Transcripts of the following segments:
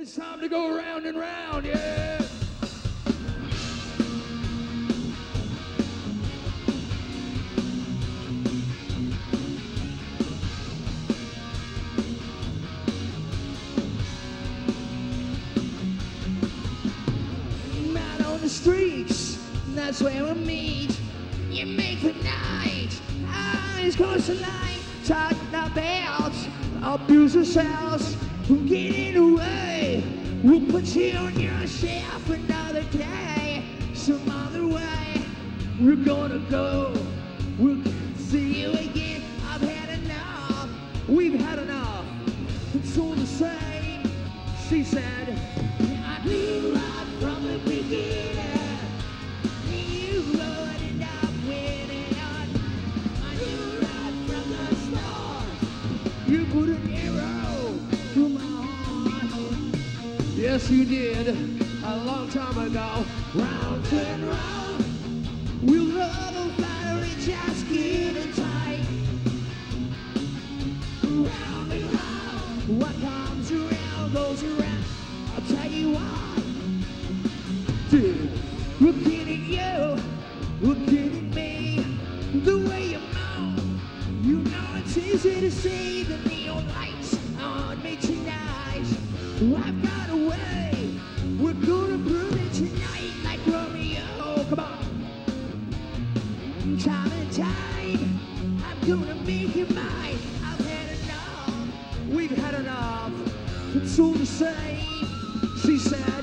It's time to go round and round, yeah. Streets, that's where we meet. You make the night, eyes the line, tighten our belts, abuse ourselves, get in the way. We'll put you on your shelf another day, some other way. We're gonna go, we'll see you again. I've had enough, we've had enough. It's all the same, she said. I knew right from the beginning. You would end up Yes, you did. A long time ago. Round and round. We'll love a battery just getting tight. Round and round. What comes around goes around. I'll tell you why. Dude, looking at you, looking at me, the way you move. You know it's easy to see the neon lights on me tonight. I've got a way, we're gonna prove it tonight like Romeo. Come on. Time and I'm gonna make you mine. I've had enough, we've had enough. It's all the same, she said.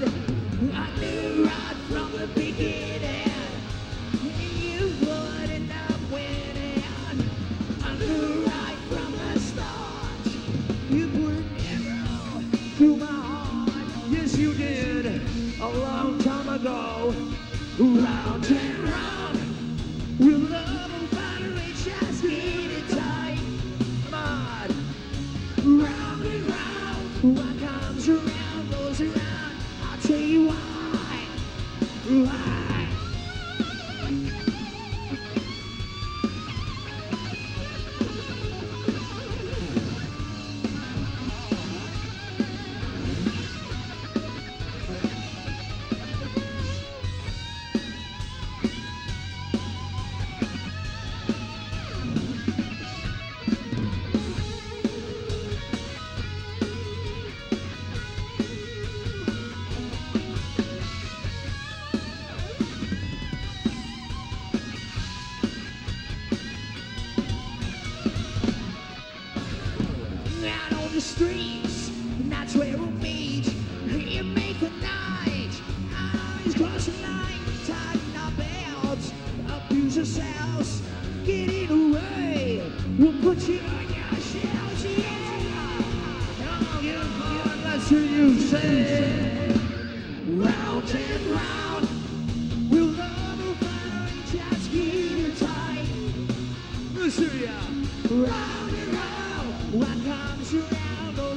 Streets, and that's where we'll meet. You make the night, eyes cross the line, tighten our belts, abuse ourselves, get in the way. We'll put you on your shelves, yeah. Give a fuck, let's hear you say. Round and round, we'll fire and just get it tight. Let's hear ya. Round and round, what comes around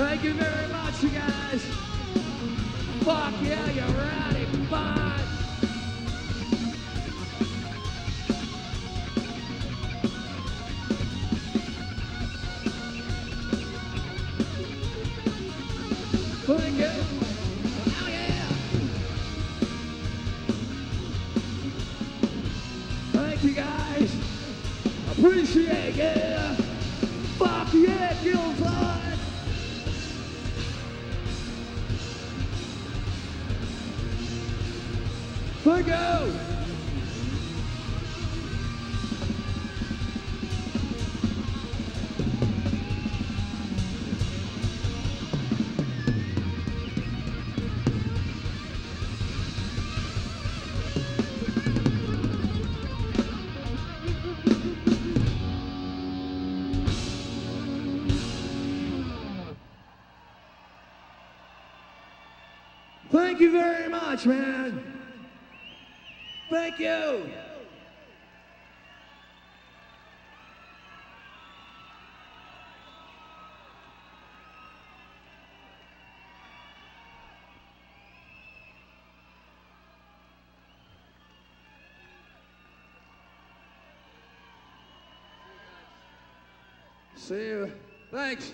Thank you very much, you guys. Fuck yeah, you're ready. Fine. Thank you. Oh yeah. Thank you guys. Appreciate it. Fuck yeah, Gilford. Psycho! Thank you very much, man. Thank you. See you. Thanks.